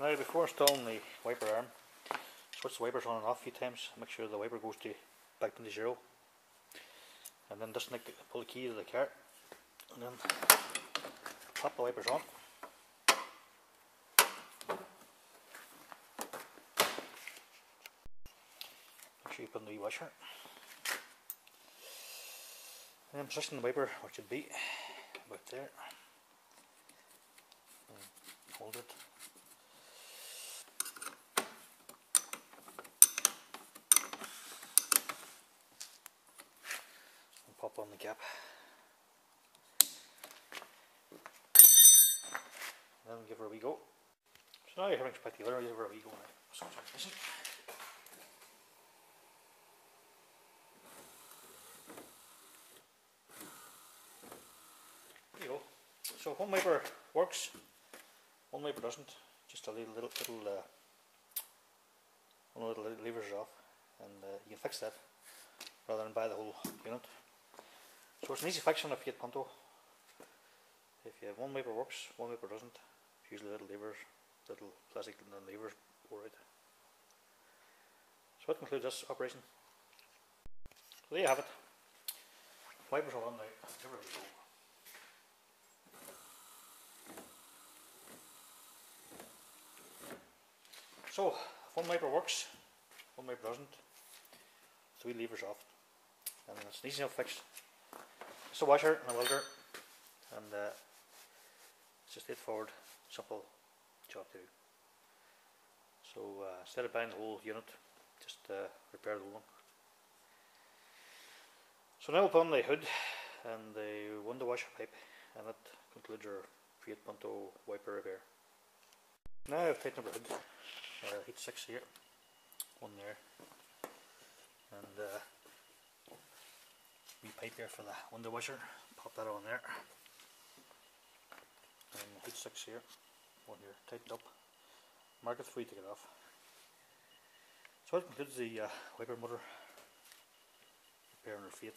Now before installing the wiper arm, switch the wipers on and off a few times, make sure the wiper goes to back to zero. And then disconnect, pull the key to the car, and then pop the wipers on. Make sure you put in the washer. And then position the wiper, which should be about there. And hold it. Pop on the cap. And then give her a wee go. So now you're having the other, give her a wee go now. There you go. So one wiper works, one wiper doesn't. Just a little little little uh, one little levers off, and uh, you can fix that rather than buy the whole unit. So it's an easy fix on a Fiat Punto. If you have one wiper works, one wiper doesn't. Usually little levers, little plastic levers wore out. So that concludes this operation. So there you have it. Wipers are on now. Go. So, if one wiper works, one wiper doesn't, three levers off, and it's an easy enough fix. Just a washer and a welder, and uh, it's a straightforward, simple job to do. So uh, instead of buying the whole unit, just uh, repair the one. So now we'll on the hood and the window washer pipe, and that concludes our Fiat Punto wiper repair. Now I've tightened the hood uh, heat six here, one there, and uh, wee pipe here for the window washer. Pop that on there, and heat six here, one here, tightened up. Mark Market free to get off. So that concludes the uh, wiper motor repair our Fiat.